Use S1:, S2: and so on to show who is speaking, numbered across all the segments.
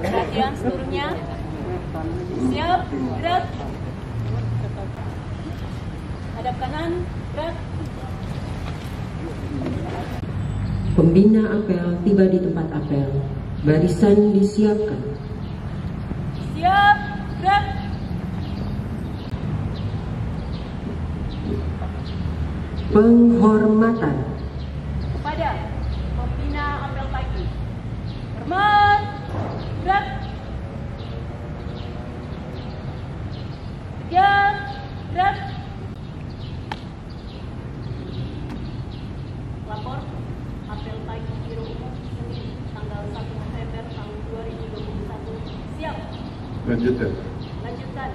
S1: Perhatian seluruhnya. Siap, gerak. Hadap kanan, gerak.
S2: Pembina apel tiba di tempat apel. Barisan disiapkan.
S1: Siap, gerak.
S2: Penghormatan.
S1: Kepada pembina apel pagi. Hormat, gerak. Tiga, gerak. Lapor apel pagi Biro Umum Senin tanggal 1 November tahun 2021. Siap,
S3: Lanjutkan.
S1: lanjutkan.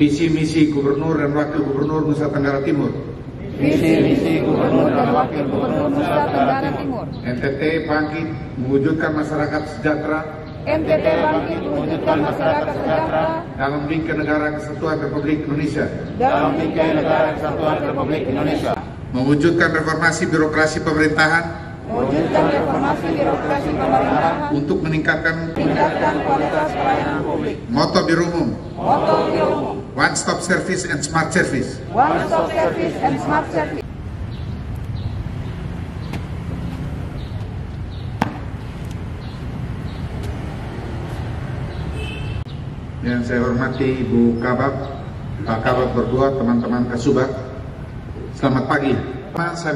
S3: Visi misi Gubernur dan Wakil Gubernur Nusa Tenggara Timur.
S4: Visi misi Gubernur dan Wakil Gubernur Nusa Tenggara Timur.
S3: NTT bangkit mewujudkan masyarakat sejahtera
S4: NTT bangkit mewujudkan masyarakat sejahtera
S3: dalam bingkai negara kesatuan Republik Indonesia.
S4: dalam bingkai negara kesatuan Republik Indonesia.
S3: Mewujudkan reformasi birokrasi pemerintahan
S4: Mewujudkan reformasi birokrasi pemerintahan
S3: untuk meningkatkan
S4: tingkatkan kualitas pelayanan publik.
S3: moto Biro Umum
S4: Moto Biro Umum,
S3: One Stop Service and Smart Service.
S4: One Stop Service and Smart Service.
S3: Yang saya hormati Ibu Kabak, Pak Kabak berdua, teman-teman Kasubag. Selamat pagi. Saya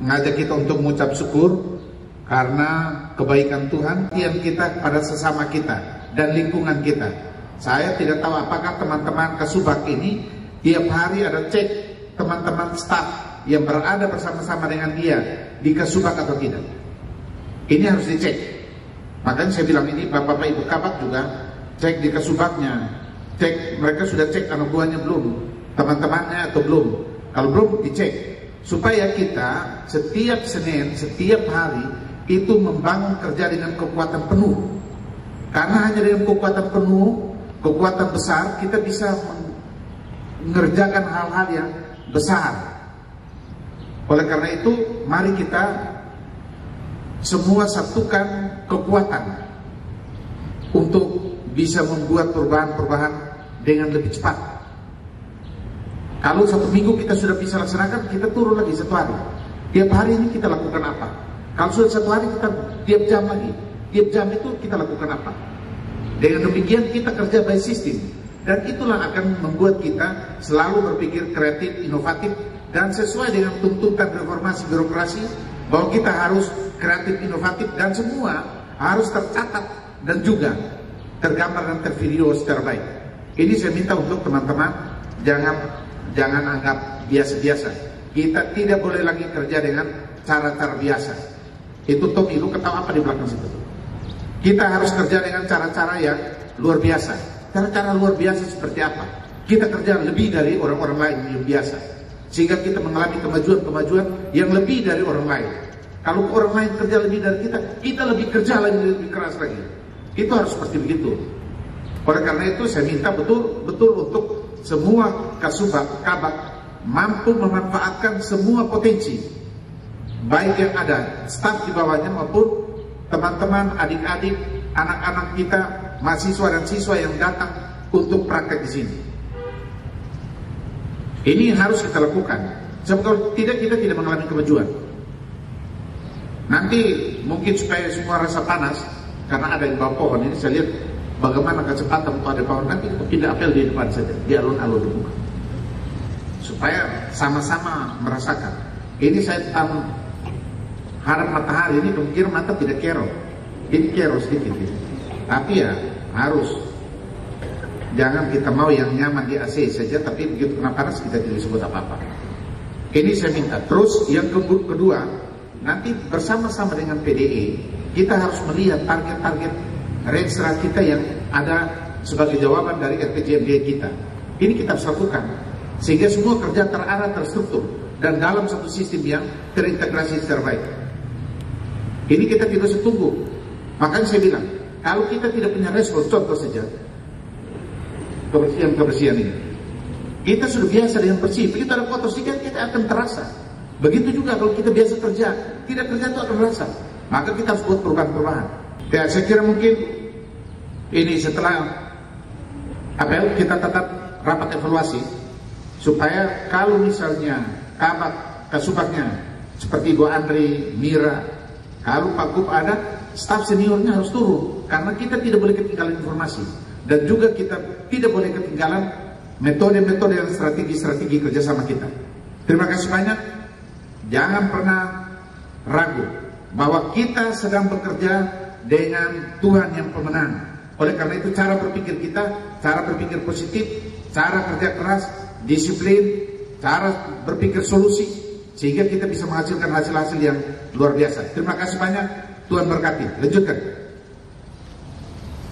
S3: mengajak kita untuk mengucap syukur karena kebaikan Tuhan yang kita kepada sesama kita dan lingkungan kita. Saya tidak tahu apakah teman-teman Kasubag ini tiap hari ada cek teman-teman staf yang berada bersama-sama dengan dia di Kasubag atau tidak. Ini harus dicek. Makanya saya bilang ini Bapak-Bapak Ibu Kabak juga cek di kesubaknya. Cek mereka sudah cek anak buahnya belum, teman-temannya atau belum. Kalau belum dicek supaya kita setiap Senin, setiap hari itu membangun kerja dengan kekuatan penuh. Karena hanya dengan kekuatan penuh, kekuatan besar kita bisa mengerjakan hal-hal yang besar. Oleh karena itu, mari kita semua satukan kekuatan untuk bisa membuat perubahan-perubahan dengan lebih cepat. Kalau satu minggu kita sudah bisa laksanakan, kita turun lagi satu hari. Tiap hari ini kita lakukan apa? Kalau sudah satu hari kita tiap jam lagi, tiap jam itu kita lakukan apa? Dengan demikian kita kerja by system dan itulah akan membuat kita selalu berpikir kreatif, inovatif dan sesuai dengan tuntutan reformasi birokrasi bahwa kita harus kreatif, inovatif dan semua harus tercatat dan juga tergambar dan tervideo secara baik. Ini saya minta untuk teman-teman jangan jangan anggap biasa-biasa. Kita tidak boleh lagi kerja dengan cara-cara biasa. Itu Tom itu ketawa apa di belakang situ? Kita harus kerja dengan cara-cara yang luar biasa. Cara-cara luar biasa seperti apa? Kita kerja lebih dari orang-orang lain yang biasa. Sehingga kita mengalami kemajuan-kemajuan yang lebih dari orang lain. Kalau orang lain kerja lebih dari kita, kita lebih kerja lagi lebih keras lagi. Itu harus seperti begitu. Oleh karena itu saya minta betul betul untuk semua kasubag, kabak mampu memanfaatkan semua potensi baik yang ada staf di bawahnya maupun teman-teman, adik-adik, anak-anak kita, mahasiswa dan siswa yang datang untuk praktek di sini. Ini harus kita lakukan. Sebab kalau tidak kita tidak mengalami kemajuan. Nanti mungkin supaya semua rasa panas karena ada yang bawa pohon ini saya lihat bagaimana kecepatan untuk ada pohon. Nanti pindah apel di depan saja di alun-alun dulu supaya sama-sama merasakan. Ini saya tentang harap matahari ini kemungkinan mata tidak kero ini kero sedikit ya. tapi ya harus. Jangan kita mau yang nyaman di AC saja tapi begitu kena panas kita tidak disebut apa-apa. Ini saya minta. Terus yang kedua nanti bersama-sama dengan PDE kita harus melihat target-target range kita yang ada sebagai jawaban dari RPJMD kita. Ini kita harus lakukan sehingga semua kerja terarah terstruktur dan dalam satu sistem yang terintegrasi secara baik. Ini kita tidak usah tunggu. Makanya saya bilang, kalau kita tidak punya respon, contoh saja, kebersihan-kebersihan ini. Kita sudah biasa dengan bersih, begitu ada kotor kita akan terasa. Begitu juga kalau kita biasa kerja, tidak kerja itu akan terasa. Maka kita harus buat perubahan-perubahan. Ya, saya kira mungkin ini setelah apel kita tetap rapat evaluasi supaya kalau misalnya kabak kasubagnya seperti Ibu Andri, Mira, kalau Pak Gub ada, staf seniornya harus turun karena kita tidak boleh ketinggalan informasi dan juga kita tidak boleh ketinggalan metode-metode dan strategi-strategi kerjasama kita. Terima kasih banyak. Jangan pernah ragu bahwa kita sedang bekerja dengan Tuhan yang pemenang. Oleh karena itu cara berpikir kita, cara berpikir positif, cara kerja keras, disiplin, cara berpikir solusi, sehingga kita bisa menghasilkan hasil-hasil yang luar biasa. Terima kasih banyak. Tuhan berkati. Lanjutkan.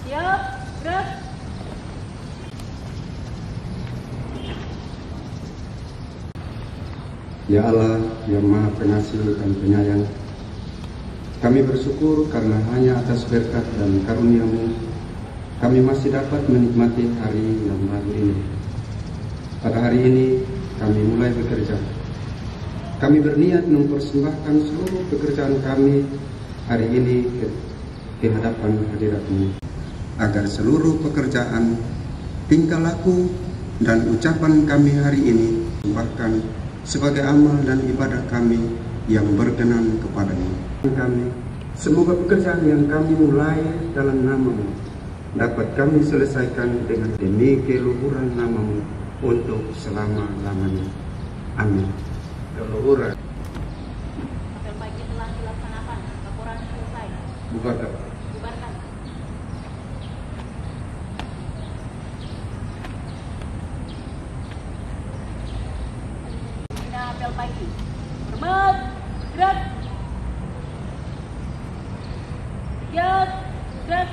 S1: Siap, gerak.
S5: Ya Allah yang maha pengasih dan penyayang Kami bersyukur karena hanya atas berkat dan karuniamu Kami masih dapat menikmati hari yang baru ini Pada hari ini kami mulai bekerja Kami berniat mempersembahkan seluruh pekerjaan kami hari ini ke, di hadapan hadiratmu Agar seluruh pekerjaan, tingkah laku, dan ucapan kami hari ini bahkan sebagai amal dan ibadah kami yang berkenan kepadamu. Kami, semoga pekerjaan yang kami mulai dalam namamu dapat kami selesaikan dengan demi keluhuran namamu untuk selama-lamanya. Amin.
S3: Keluhuran.
S1: Apel pagi telah dilaksanakan. Laporan selesai.
S3: Bubarkan.
S1: Bubarkan. Pembina apel pagi. Hormat, gerak. Giat, gerak.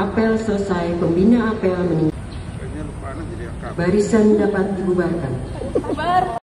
S2: Apel selesai, pembina apel meninggal. Barisan dapat dibubarkan.
S1: Bubar.